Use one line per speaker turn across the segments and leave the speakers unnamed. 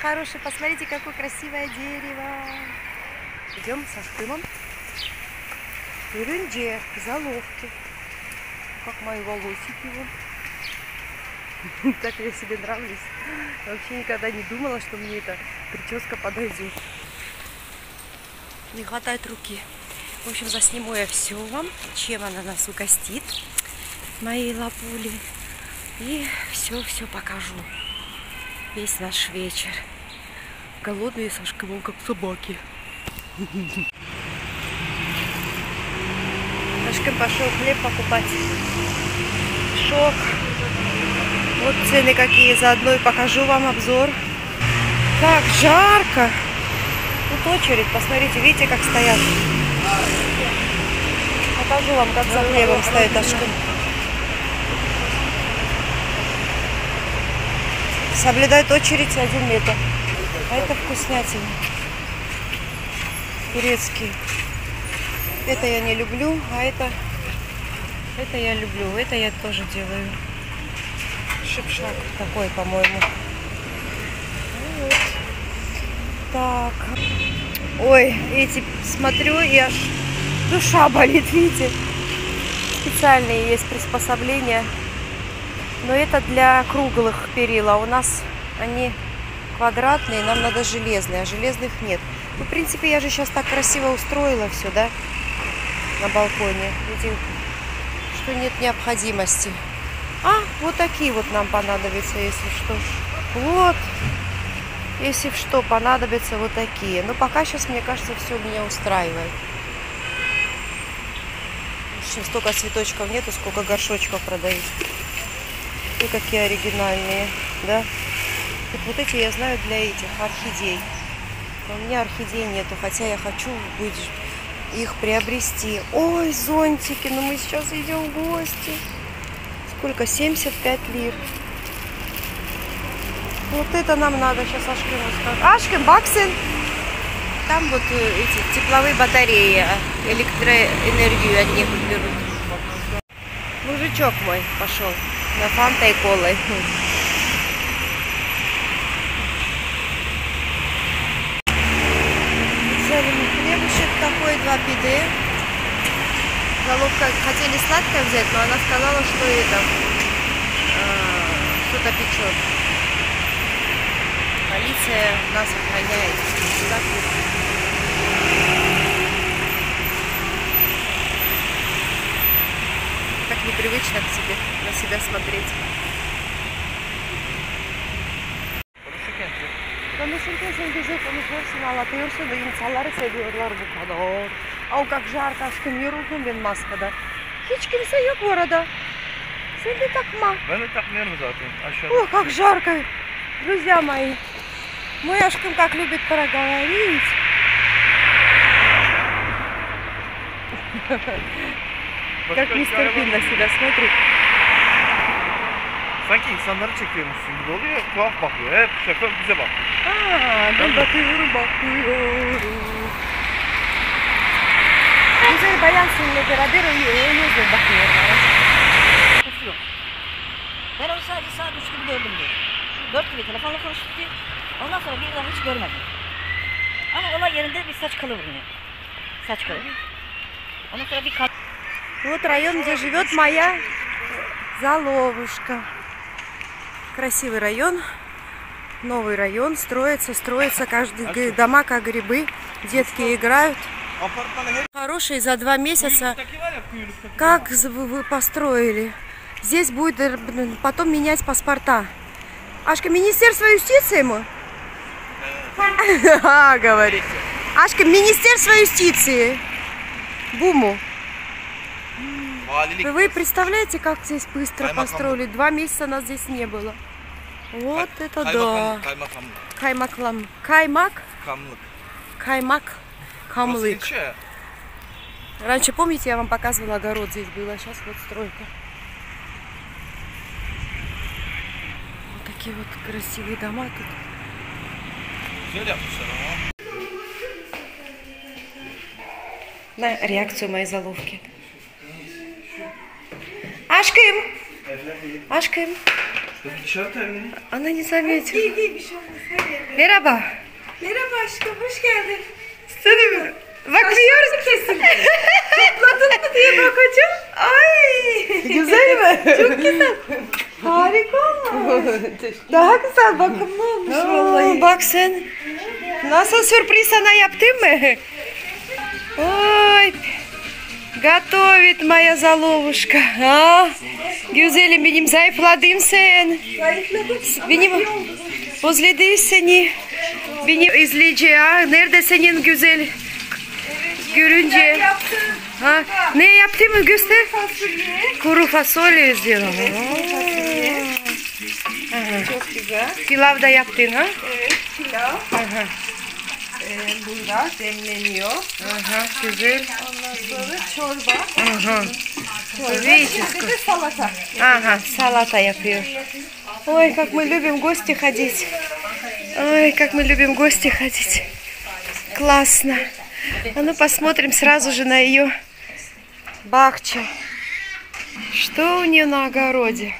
хорошие, посмотрите, какое красивое дерево. Идем со Шкымом. В Ерунде, заловки. Как мои волосики вон. Так я себе нравлюсь. Вообще никогда не думала, что мне эта прическа подойдет. Не хватает руки. В общем, засниму я все вам, чем она нас угостит, мои лапули. И все-все покажу. Весь наш вечер. Голодные со шкамом, как собаки. Сашка пошел хлеб покупать. Шок. Вот цены какие. Заодно и покажу вам обзор. Как жарко. Тут очередь. Посмотрите, видите, как стоят. Покажу вам, как за хлебом стоит Ашкин. Соблюдает очередь один метр. А это вкуснятина. Турецкие. Это я не люблю, а это, это я люблю. Это я тоже делаю. Шипшак такой, по-моему. Вот. Так. Ой, эти смотрю и аж душа болит, видите. Специальные есть приспособления. Но это для круглых перил, а у нас они квадратные, нам надо железные, а железных нет. Ну, в принципе, я же сейчас так красиво устроила все, да, на балконе. Видите, что нет необходимости. А, вот такие вот нам понадобятся, если что. Вот, если что, понадобятся вот такие. Но пока сейчас, мне кажется, все меня устраивает. Еще столько цветочков нету, сколько горшочков продают. И какие оригинальные, да? Так вот эти я знаю для этих орхидей. Но у меня орхидей нету, хотя я хочу быть их приобрести. Ой, зонтики, ну мы сейчас идем в гости. Сколько? 75 лир. Вот это нам надо сейчас Ашкину сказать. Ашкин, Баксин. Там вот э, эти тепловые батареи, а, электроэнергию от них берут. Мужичок мой пошел на фанта и колой. Взяли мы хлебушек такой, два пиды. Головка хотели сладкое взять, но она сказала, что это э, что-то печет. Полиция нас охраняет. Так. Так непривычно к себе, на себя смотреть. Konuşurken sen güzel konuşuyorsun anlatıyorsun da insanları seviyorlar bu kadar. Au как жарко, ben maskada. Hiç kimse yok bu arada. Sen de takma.
Ben de takmıyorum zaten aşağıda.
Ох, как жарко. Друзья мои, мой Ашкин как любит проговорить. Как мистер Бин
var
на себя смотрит.
Sanki insanları çekiyormuşsun gibi oluyor. Tuhaf bakıyor. Hep şoför bize bakıyor.
А, ben bakıyorum bakıyorum. Bayan seninle beraber uyuyor bakıyorlar.
Kokusu yok. Ben onu sadece saat üç gibi gördüm diyor. Dört gibi telefonla konuştuk diyor. Ondan sonra bir daha hiç görmedim. Ama olay yerinde bir saç kılı bulunuyor. Saç kılı. Ondan sonra bir kan...
Вот район, где живет моя заловушка. Красивый район. Новый район. Строится, строится. Каждый дома как грибы. Детки играют. Хорошие за два месяца. Как вы построили? Здесь будет э, потом менять паспорта. Ашка, Министерство юстиции ему? А, говорит. Ашка, Министерство юстиции. Буму. Вы представляете, как здесь быстро построили? Два месяца нас здесь не было. Вот это да. Каймаклам. Каймак,
Kamlık.
каймак,
Ya.
Раньше, помните, я вам показывала, огород здесь был, а сейчас вот стройка. Вот такие вот красивые дома тут. На реакцию моей заловки. Ашким! Ашким! Она не заметила. Merhaba.
Merhaba aşkım hoş geldin.
Seni bakıyoruz.
Kesin. Topladın mı diye bakacağım. Ay.
Güzel mi?
Çok güzel. Harika olmuş. Daha güzel bakımlı olmuş vallahi.
Aa, bak sen. Nasıl sürpriz sana yaptım mı? Ой, готовит моя заловушка. А, güzelim benim zayıfladın sen. Benim özledin seni. Beni izleyici ha. Nerede senin güzel görünce.
Yaptım.
Ha, ne yaptın göster.
Fasulye.
Kuru fasulye izliyorum.
Çok güzel.
Pilav da yaptın ha?
Evet pilav.
Aha,
Ee, burada demleniyor.
aha, güzel.
Ondan sonra çorba.
Ага.
Çorba.
Видите,
Bir de salata.
Ага, салата yapıyor. Ой, как мы любим в гости ходить. Ой, как мы любим гости ходить. Классно. А ну посмотрим сразу же на ее бахчу. Что у нее на огороде?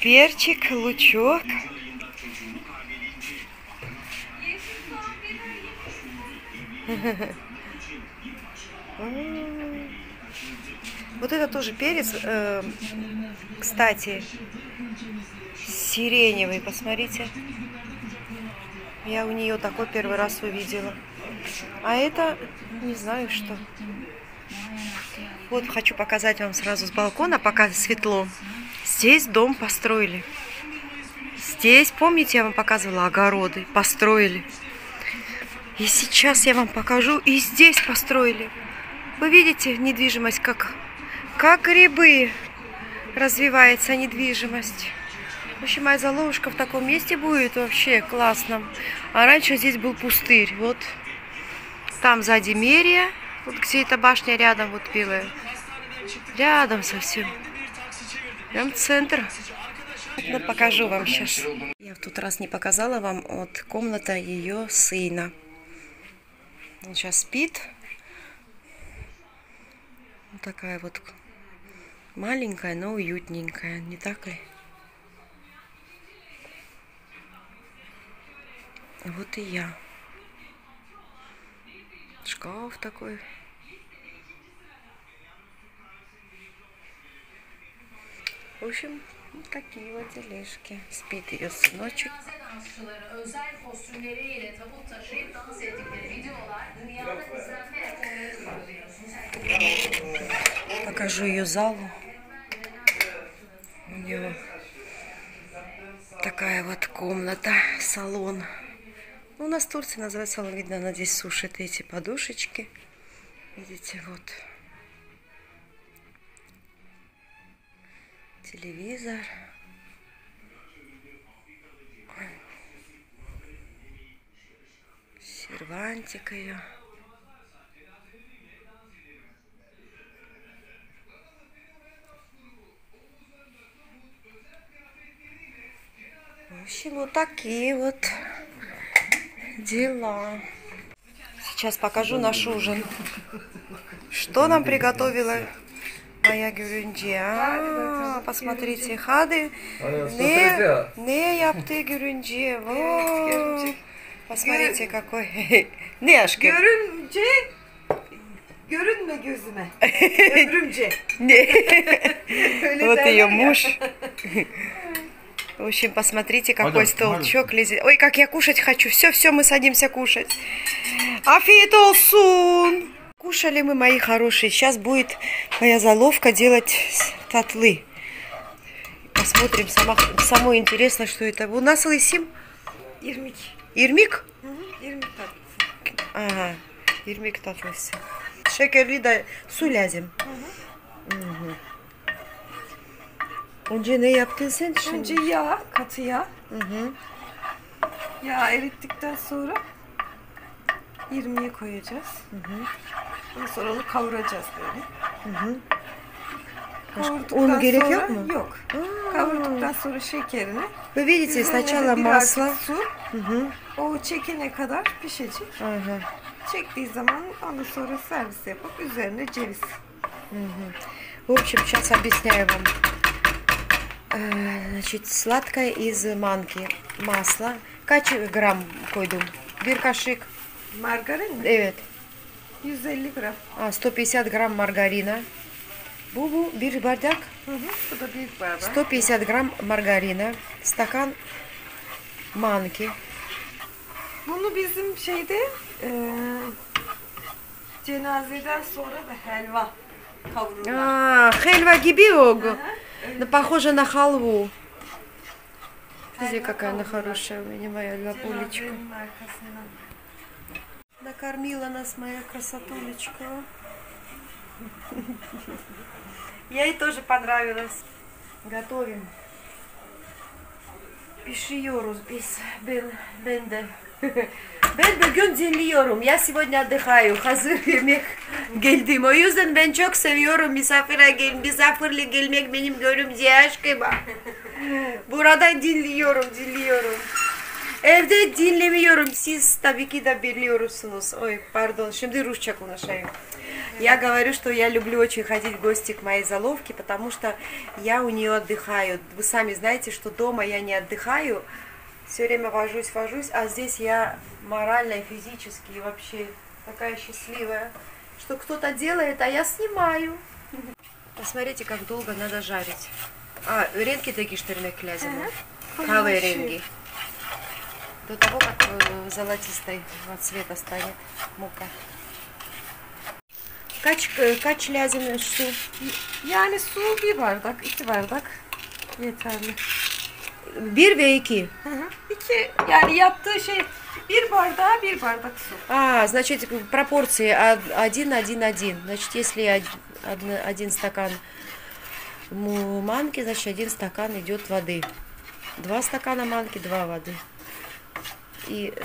Перчик, лучок. Вот это тоже перец, э, кстати, сиреневый, посмотрите. Я у нее такой первый раз увидела. А это не знаю что. Вот хочу показать вам сразу с балкона, пока светло. Здесь дом построили. Здесь, помните, я вам показывала огороды, построили. И сейчас я вам покажу, и здесь построили. Вы видите недвижимость, как, как грибы развивается недвижимость. В общем, моя заловушка в таком месте будет вообще классном. А раньше здесь был пустырь. Вот там сзади мерия, вот где эта башня рядом, вот белая. Рядом совсем. Прям центр. Ну, покажу вам сейчас. Я в тот раз не показала вам вот комната ее сына. Он сейчас спит. Вот такая вот маленькая, но уютненькая, не так ли? Вот и я. Шкаф такой. В общем, вот такие вот дележки. Спит ее сыночек. Покажу ее залу. У нее такая вот комната, салон. Ну, у нас в Турции называется салон. Видно, она здесь сушит эти подушечки. Видите, вот. Телевизор. Сервантик ее. В общем, вот такие вот дела. Сейчас покажу наш ужин. Что нам приготовила моя Гюрюнджи? А, посмотрите, хады. Не, не yaptı Gürünce. Во. Посмотрите, какой. Ne aşkım?
Görünce görünme gözüme. Ömrümce.
Не.
Öyle
Вот ее муж. В общем, посмотрите, какой
Ага,
столчок лезет. Ой, как я кушать хочу. Все, все, мы садимся кушать. Афит олсун. Кушали мы, мои хорошие. Сейчас будет моя заловка делать татлы. Посмотрим, сама, самое интересное, что это. Nasıl isim?
İrmik.
İrmik?
Hı hı, İrmik tatlısı.
Aha, irmik tatlısı. Şekerli de su lazım. Hı hı. Önce ne yaptın sen şimdi?
Önce yağ, katı yağ.
Hı hı.
Yağ erittikten sonra irmiği koyacağız. Ondan sonra onu kavuracağız böyle. Kavurduktan
Unu gerek
sonra,
yok mu?
Yok. Kavurduktan sonra şekerini.
Вы видите,
üzerine de
сначала
birazcık
масло.
Su. O çekene kadar pişecek.
Ага.
Çektiği zaman onu sonra servis yapıp üzerine ceviz.
В общем, сейчас объясняю вам. Э, Значит, сладкое из манки. Масло. Kaç gram koydum? Bir kaşık.
Margarin mi?
Evet.
150 gram.
А, 150 грамм маргарина. Bu bu bir bardak.
Hı hı. Bu da büyük bardak.
150 грамм margarina. Стакан манки.
Bunu bizim şeyde eee cenazeden sonra da helva kavururlar.
А, хельва gibi o.
Aha,
Ну, Похоже на халву. Смотри, какая она хорошая у меня, моя лапулечка. Накормила нас моя красотулечка. Ей тоже понравилось. Готовим. Ben, ben de. Ben bugün dinliyorum. Ya сегодня отдыхаю. Hazır yemek geldim. O yüzden ben çok seviyorum misafire gel, misafirle gelmek benim görümce aşkım. Burada dinliyorum, dinliyorum. Evde dinlemiyorum. Siz tabii ki de biliyorsunuz. Ой, pardon. Şimdi Rusça konuşayım. Я говорю, что я люблю очень ходить в гости к моей заловке, потому что я у нее отдыхаю. Вы сами знаете, что дома я не отдыхаю, все время вожусь, вожусь, а здесь я морально физически вообще такая счастливая, что кто-то делает, а я снимаю. Посмотрите, как долго надо жарить. А, ренки такие штырных клязины. Кавы ренги. До того, как э, золотистой цвета станет мука. Kaç, e, kaç lazım su?
Yani su bir bardak, iki bardak yeterli.
Bir ve iki.
Hı hı. İki, yani yaptığı şey bir bardağa bir bardak su.
А, значит, пропорции од- один, один, один. Значит, если од- одна- один стакан манки, значит, один стакан идет воды. Два стакана манки, два воды. И э,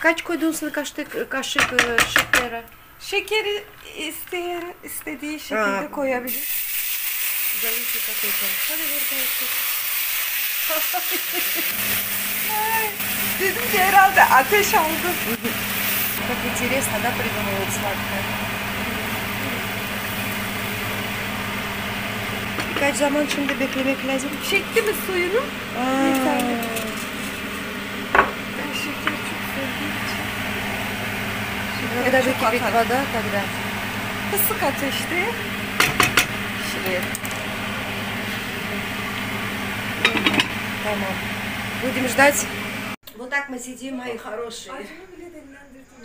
kaç koydunuz kaşık, kaşık e, şekeri?
Isteyen istediği şekilde
Ha.
koyabilir.
Зависит от этого. Hadi burada
Ay, Dedim ki herhalde ateş aldı.
Как интересно, да, придумывают сладкое. Kaç zaman şimdi beklemek lazım?
Çekti mi suyunu? Yeterli. Ben şekeri çok sevdiğim için.
Когда
çok
закипит
atar.
вода, тогда.
Kısık ateşte pişiriyor.
Tamam. Будем ждать. Вот так мы сидим, мои хорошие.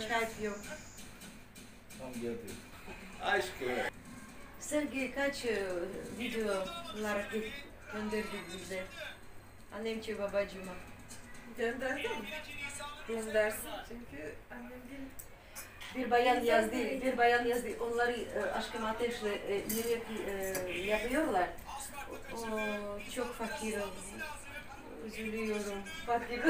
Чай пьем. Sergey kaç e, videolar gönderdi bize? Annemçi babacığıma.
Gönderdi mi? Göndersin çünkü annem değil.
Bir bayan yazdı, bir bayan yazdı. Onları e, aşkım ateşle e, yemek e, yapıyorlar. O, çok fakir üzülüyorum. Fakir.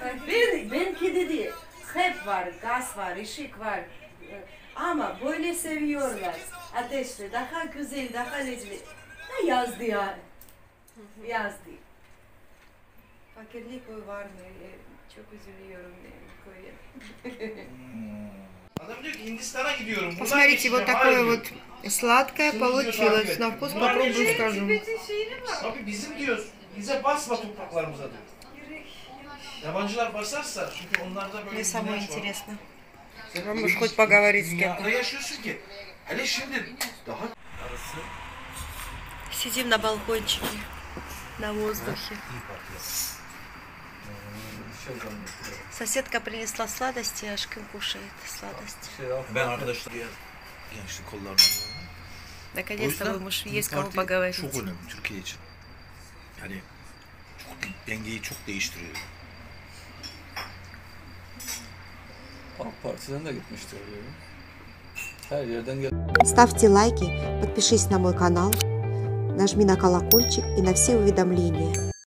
ben, benki dedi, hep var, gaz var, ışık var. E, Ama böyle seviyorlar. Ateşle, daha güzel, daha lezzetli. Ne yazdı yani? Yazdı. Fakirlik var mı? E, Çok üzülüyorum e, koyu. Посмотрите, вот такое вот сладкое получилось. На вкус попробую скажу.
Bize basma topraklarımıza diyor. Yabancılar basarsa çünkü onlarda böyle
Мне
bir
самое
inanç var.
интересно.
Sen
Вам
öyle
уж
bir
хоть поговорить с
Dünyada
кем-то.
yaşıyorsun ki. Hele şimdi daha arası
Сидим на балкончике, на воздухе. Соседка принесла сладости, а Ашкин кушает сладости.
Ben arkadaşlar gençlik kollarına
Наконец-то вы муж есть кому поговорить.
Çok önemli Türkiye için. Yani çok dengeyi çok değiştiriyor.
AK Parti'den de gitmiştir diyorum. Her yerden gel.
Ставьте лайки, подпишись на мой канал, нажми на колокольчик и на все уведомления.